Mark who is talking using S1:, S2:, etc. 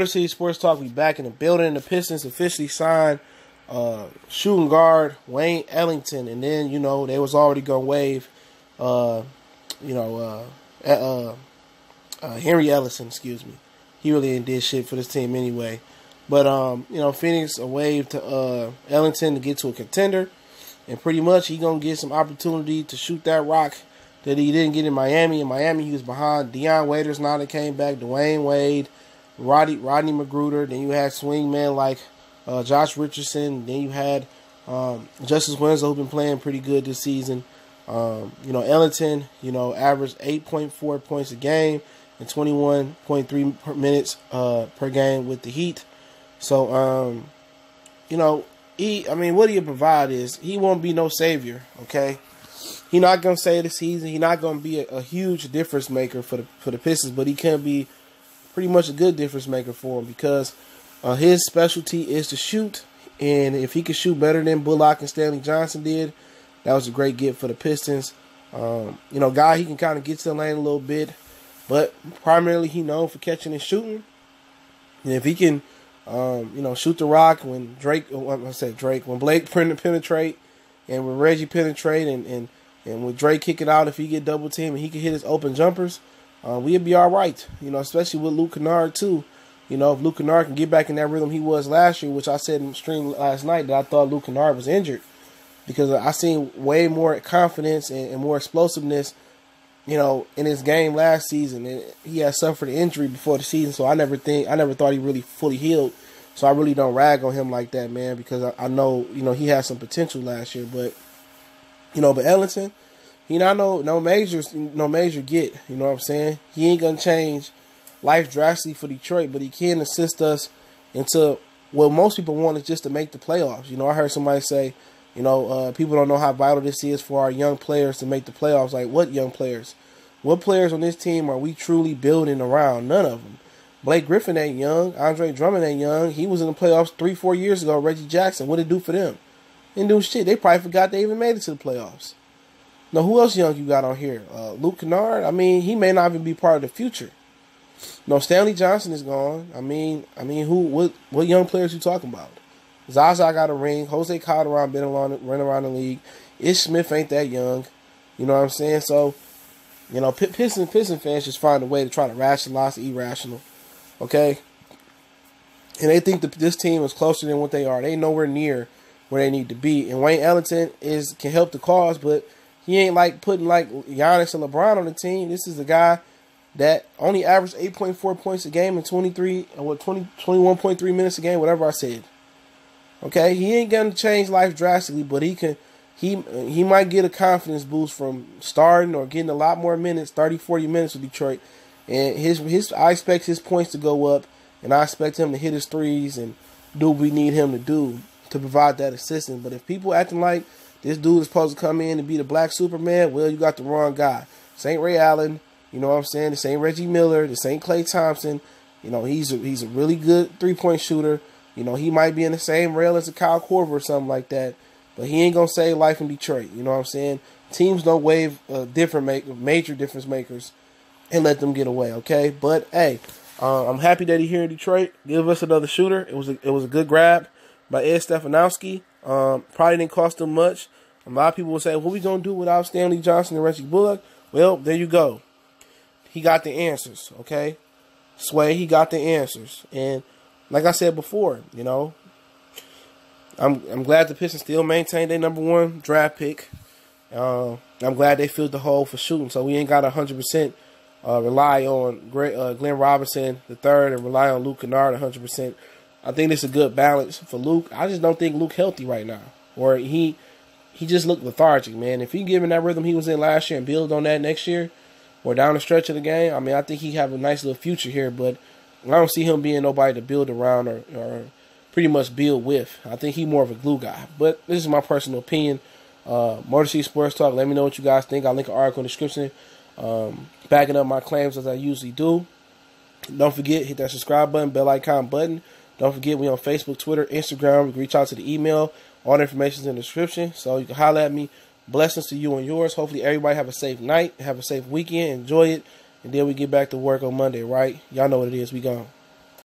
S1: Motor City Sports Talk, we back in the building. The Pistons officially signed uh, shooting guard Wayne Ellington, and then you know they was already gonna waive, uh, you know, uh, uh, uh, Henry Ellenson. Excuse me, he really didn't did shit for this team anyway. But um, you know, Phoenix a wave to uh, Ellington to get to a contender, and pretty much he gonna get some opportunity to shoot that rock that he didn't get in Miami. In Miami, he was behind Dion Waiters. Now that came back, Dwyane Wade. Rodney Rodney McGruder. Then you had swingmen like uh, Josh Richardson. Then you had um, Justice Winslow, who's been playing pretty good this season. Um, you know, Ellington, you know, averaged 8.4 points a game and 21.3 minutes uh, per game with the Heat. So, um, you know, he, I mean, what he provide is he won't be no savior, okay? He's not gonna save the season. He's not gonna be a, a, huge difference maker for the for the Pistons, but he can be pretty much a good difference maker for him because uh, his specialty is to shoot, and if he could shoot better than Bullock and Stanley Johnson did, that was a great get for the Pistons. Um, you know, guy he can kind of get to the lane a little bit, but primarily he known for catching and shooting. And if he can, um, you know, shoot the rock when Drake, uh, I say Drake, when Blake penetrate, and when Reggie penetrate, and and and with Drake kick it out, if he get double team and he can hit his open jumpers, uh, we'd be all right. You know, especially with Luke Kennard too. You know, if Luke Kennard can get back in that rhythm he was last year, which I said in stream last night that I thought Luke Kennard was injured because I seen way more confidence and, and more explosiveness, you know, in his game last season. And he had suffered an injury before the season, so I never think I never thought he really fully healed. So I really don't rag on him like that, man, because I, I know you know he had some potential last year, but you know, but Ellington he not no no major no major get. You know what I'm saying? He ain't gonna change life drastically for Detroit, but he can assist us into what most people want is just to make the playoffs. You know, I heard somebody say, you know, uh, people don't know how vital this is for our young players to make the playoffs. Like, what young players? What players on this team are we truly building around? None of them. Blake Griffin ain't young. Andre Drummond ain't young. He was in the playoffs three, four years ago. Reggie Jackson, what did it do for them? Didn't do shit. They probably forgot they even made it to the playoffs. Now, who else young you got on here? Uh, Luke Kennard. I mean, he may not even be part of the future. No, Stanley Johnson is gone. I mean, I mean, who? What? What young players you talking about? Zaza got a ring. Jose Calderon been around, running around the league. Ish Smith ain't that young. You know what I'm saying? So, you know, Piston Piston fans just find a way to try to rationalize the irrational. Okay. And they think that this team is closer than what they are. They nowhere near where they need to be. And Wayne Ellington is can help the cause, but he ain't like putting like Giannis and LeBron on the team. This is a guy that only averaged 8.4 points a game and 23 or what 20 21.3 minutes a game, whatever I said. Okay, he ain't gonna change life drastically, but he can he he might get a confidence boost from starting or getting a lot more minutes, 30, 40 minutes with Detroit. And his his I expect his points to go up and I expect him to hit his threes and do what we need him to do to provide that assistance. But if people acting like this dude is supposed to come in and be the black Superman. Well, you got the wrong guy. Saint Ray Allen, you know what I'm saying? This ain't Reggie Miller. This ain't Klay Thompson. You know, he's a, he's a really good three point shooter. You know, he might be in the same rail as a Kyle Korver or something like that, but he ain't gonna save life in Detroit. You know what I'm saying? Teams don't wave uh, different make, major difference makers and let them get away. Okay, but hey, uh, I'm happy that he here in Detroit. Give us another shooter. It was a, it was a good grab by Ed Stefanowski. Um, probably didn't cost them much. A lot of people will say, "What we gonna do without Stanley Johnson and Reggie Bullock?" Well, there you go. He got the answers. Okay, Sway, he got the answers, and like I said before, you know, I'm I'm glad the Pistons still maintain their number one draft pick. Uh, I'm glad they filled the hole for shooting, so we ain't got hundred uh, percent rely on uh, Glenn Robinson the third and rely on Luke Kennard hundred percent I think it's a good balance for Luke. I just don't think Luke healthy right now, or he he just looked lethargic, man. If he given that rhythm he was in last year and build on that next year, or down the stretch of the game, I mean, I think he have a nice little future here. But I don't see him being nobody to build around or, or pretty much build with. I think he more of a glue guy. But this is my personal opinion. Uh, Motor City Sports Talk. Let me know what you guys think. I'll link an article in the description, um, backing up my claims as I usually do. Don't forget hit that subscribe button, bell icon button. Don't forget, we on Facebook, Twitter, Instagram. You can reach out to the email. All the information is in the description, so you can holler at me. Blessings to you and yours. Hopefully, everybody have a safe night, have a safe weekend, enjoy it, and then we get back to work on Monday, right? Y'all know what it is. We gone.